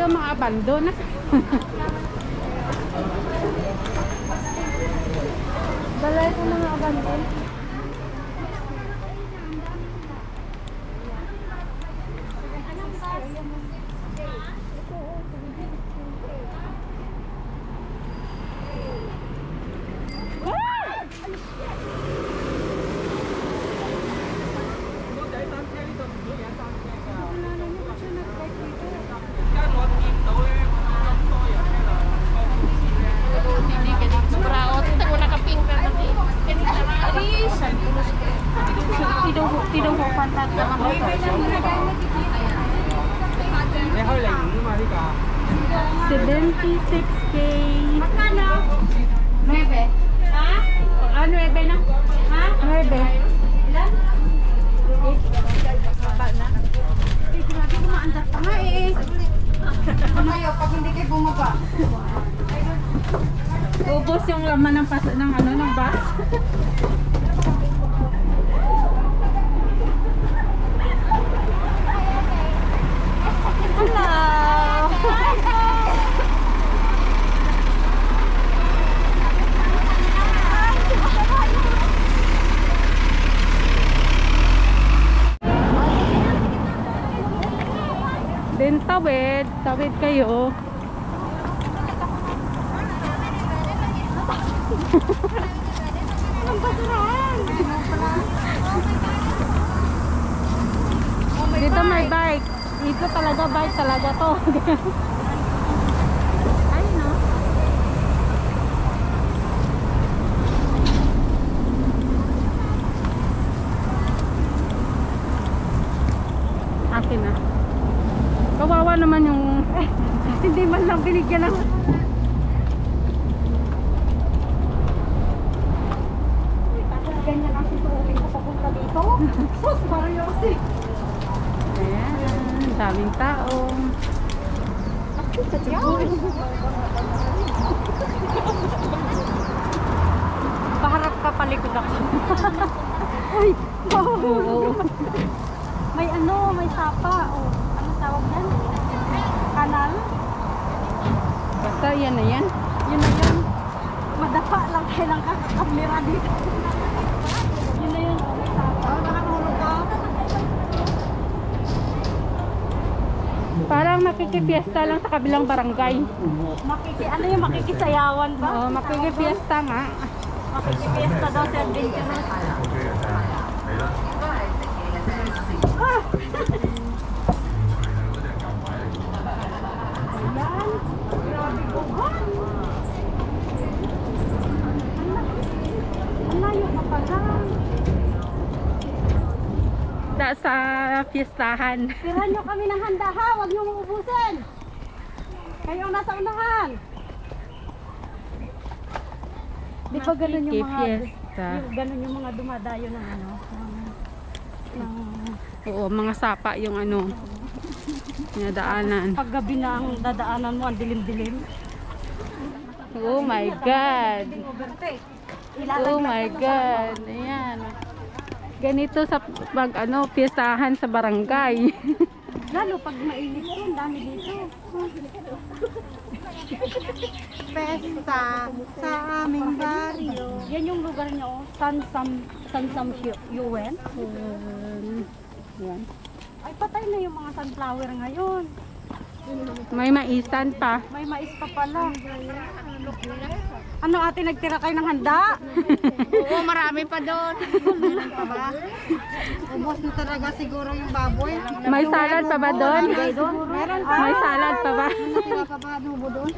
daw mga abandon tawid, tawid kayo. Dito may bike. Dito talaga bike talaga to. Ay no. Akin na. Kawawa naman yung hindi man lang binigyan ng ganyan ang susuotin ko papunta dito. Sus, Mario kasi. Ayan, daming tao. Paharap ka palikod ako. Oo. May ano, may sapa. Oh, ano tawag yan? Kanal? Basta yan na yan. Yun na yun. Madapa lang kailang kakamera dito. yun na ka? Parang makikipiesta lang sa kabilang barangay. Makiki, ano yung makikisayawan ba? Oo, makikipiesta nga. Makikipiesta daw si Adventurous. Yan. Grabe ko. Ang layo pa pala. Da, sa fiestahan. Tirahan nyo kami ng handa ha. Huwag nyo maubusin. Kayo ang nasa unahan. Di ba ganun yung mga... Yung, ganun yung mga dumadayo ng ano? Ng, ng Oo, mga sapa yung ano. Dinadaanan. paggabi na ang dadaanan mo, ang dilim-dilim. Oh my God. Oh my God. Ayan. Ganito sa pag ano, fiestahan sa barangay. Lalo pag mainit ang dami dito. Pesta sa aming baryo. Yan yung lugar niyo, oh. Sansam, Sansam Yuen. Um, yan. Ay, patay na yung mga sunflower ngayon. May maisan pa. May mais pa pala. Ano ate, nagtira kayo ng handa? Oo, marami pa doon. pa ba? Ubos na talaga siguro yung baboy. May salad pa ba doon? Meron pa. May salad pa ba? Natira pa ba adobo doon?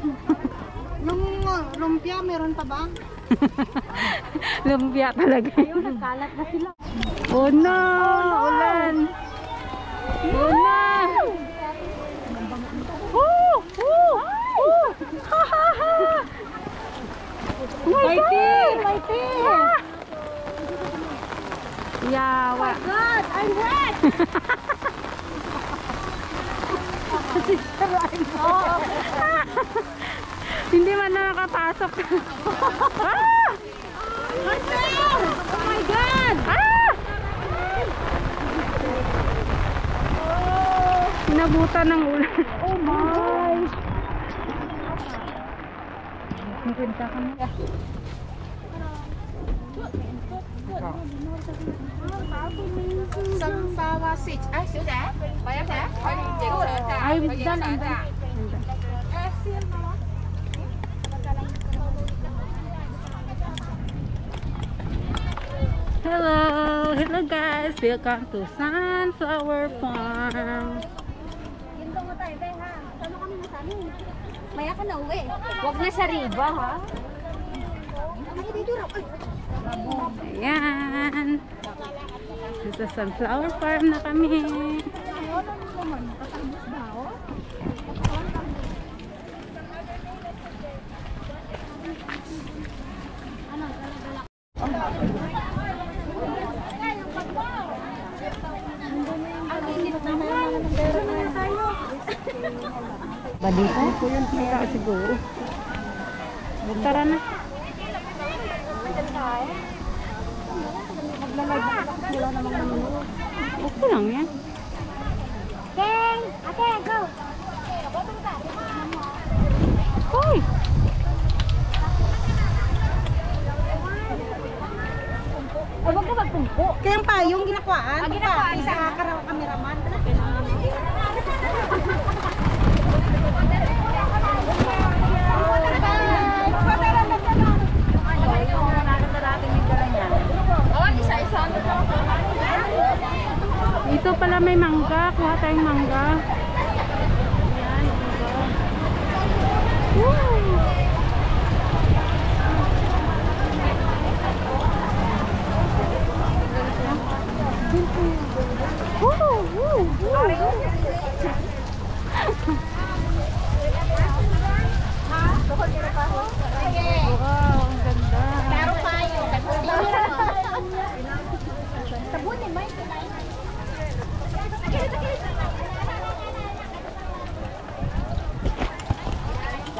Yung uh, lumpia, meron pa ba? Lumpia talaga. Ayun, nagkalat na sila. Oh no! Ulan! Oh no! Woo! Woo! Woo! Ha ha ha! My My team! Yawa. God, I'm wet! Hindi man na nakapasok. ah! Oh my God! Ah! Sinabutan ng ulan. Oh my! Magpunta ka na. Hello, hello guys, welcome to Sunflower Farm. Maya ka na uwi. Huwag na sa riba, ha? Ayan. Sa Sunflower Farm na kami. Balita ko yun kaya siguro. Tara na. Okay lang yan. Ken! Ate, go! Hoy! Ay, huwag ka magtumpo. Kaya yung payong ginakwaan. Ang ginakwaan sa karaw kameraman. Pala may mangga. Kuha tayong mangga. Ayan, mangga. Woo! Woo! Woo! Woo! Wow, ang ganda. Pero tayo. Sabunin, may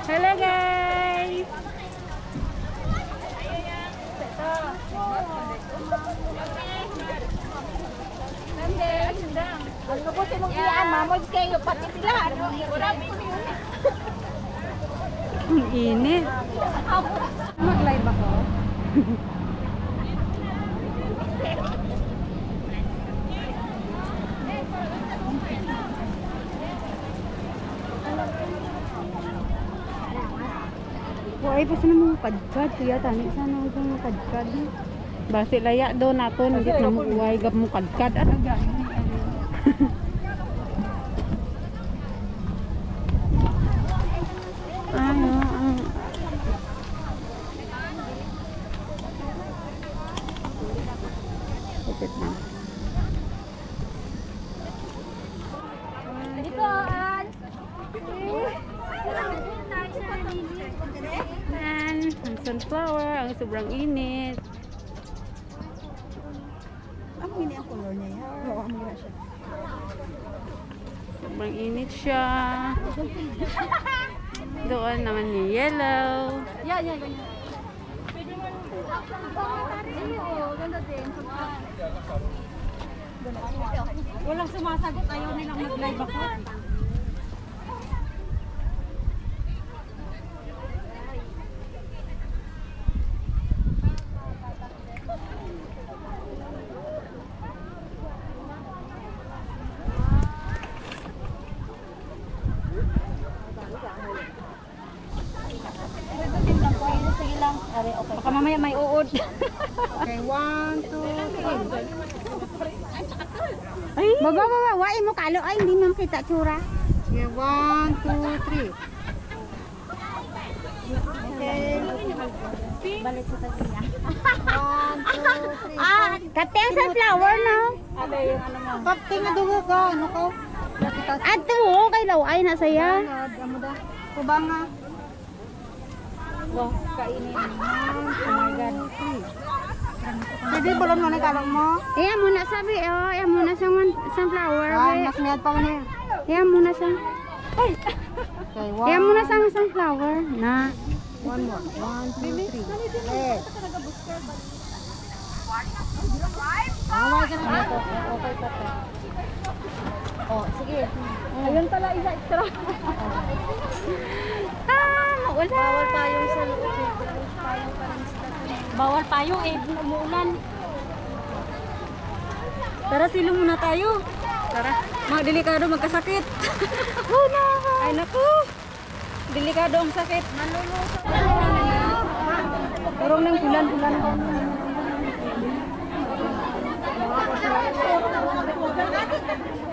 Hello guys! Ang kabuti mong iyaan, mamods kayo, pati sila. Ano, hirap ko yun. Ang init. Mag-live ako. Wai pa sana mga kadkad kuya tani sana mga kadkad. Basi laya do naton git na mo uway gab mo kadkad at. Ipit na. Dito, An! Yan, ang sunflower, ang sobrang init. Ang hindi ang color niya. Oo, ang gina siya. Sobrang init siya. Doon naman yung yellow. Yan, yan, ganyan. Ganda din. Walang sumasagot. Ayaw nilang mag-live ako. Sige lang. Baka mamaya may uod. okay, one, two, three. Baba, baba. Wai mo kalo. Ay, hindi mo kita tsura. Okay, one, two, three. Okay. Balik sa tagiya. One, two, three. Ah, kateng sa flower, no? Ano yung ano mo? Kateng na dugo ka. Ano ko? Ato, kay law ay na saya. Amo da. Kubang nga. Wow, kainin. Oh my God. Pwede balon mo na kalong mo? Iya muna sabi, oh, iya muna sa one, sunflower. Ah, we. mas miyad pa mo niya. Iya muna sa. Okay, Kaya mo na sa sunflower na. One more. One, two, three. Red. Away ka na dito. Okay pa to. Oh, sige. Ayun pala, isa extra. Ah, wala. Bawal tayong sa loob. eh. Tayong pa rin sa Bawal tayo eh, umuulan. Tara, silong muna tayo. Tara. Mga delikado magkasakit. Oh, no. Ay, naku. Delikado ang sakit. Naluluso. Turong ng bulan-bulan. Excuse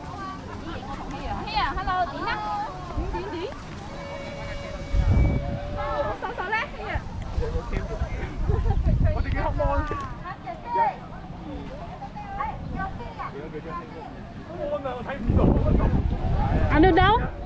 Ano daw?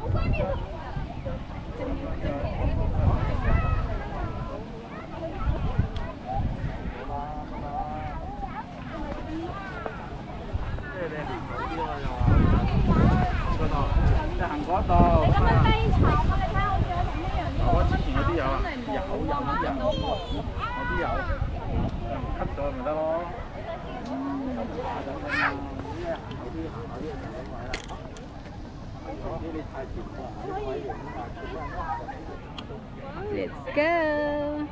Let's go.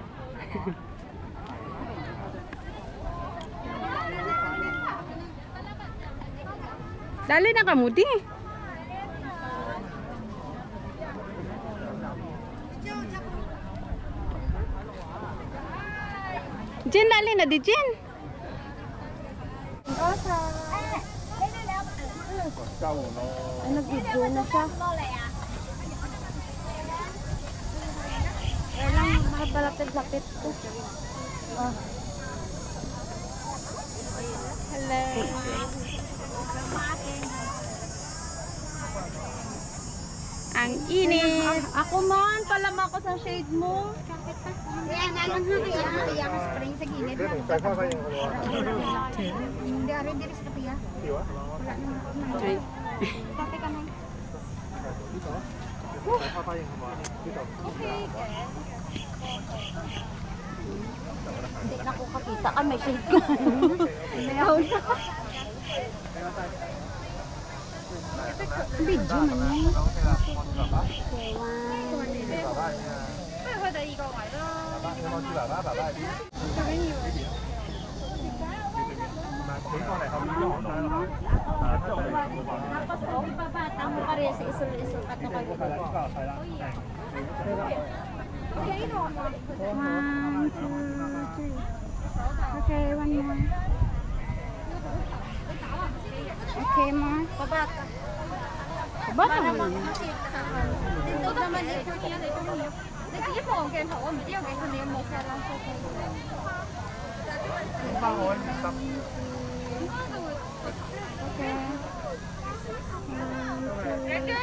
Dali na ka mudi. Jen, dali na di Jen. Ay, nag-video na siya. Kaya lang, mabalapit-lapit ko. Oh. Hello. Ang init. Ako man, palama ko sa shade mo. Kaya nga lang ha, kaya nga kaya ka spring sa gilid. Hindi, arin diri sa kapiya. Wala naman. Ay. Kape ka na. Hindi na ko kakita. Ah, may shade ka. Mayaw na. Video man yun. Ipapata mo rin sa isul-isul. One, two, three. Okay, one more. Okay, more. Mo. Dito naman dito niya dito niya. Dito niya po ang niya mo sa lang po.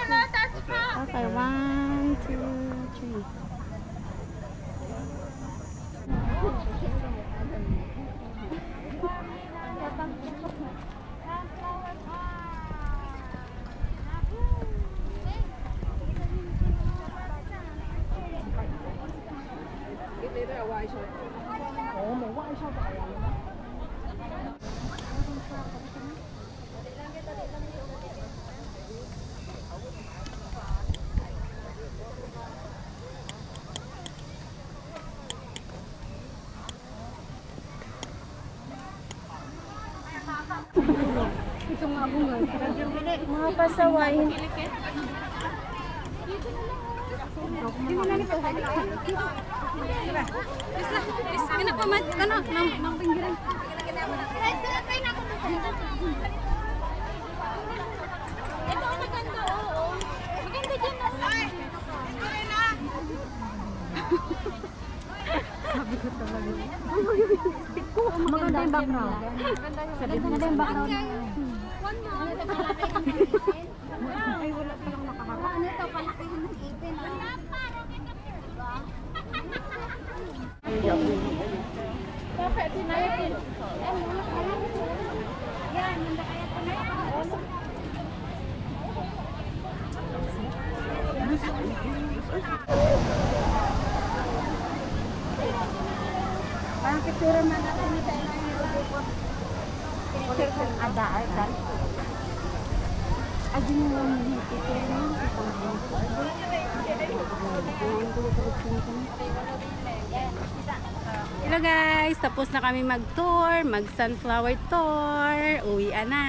Na touch pa. Okay, one, two, three. Mga pasaway. Ginapamad ka na ng pinggiran. Ito ang maganda, oo. Maganda dyan na. Sabi ko talaga. Maganda yung background. Maganda yung background. Ay, wala palang nakakaka. Ano to? Palakihan ng ipin. Wala pa. Kapit, sinayapin. Yan, nanda kaya ito na yan. Parang picture man natin ni tayo na yung Picture kong ada, kan? Mo lang yung picture na. Hello guys, tapos na kami mag-tour, mag-sunflower tour. Uwi na.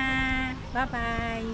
Bye-bye.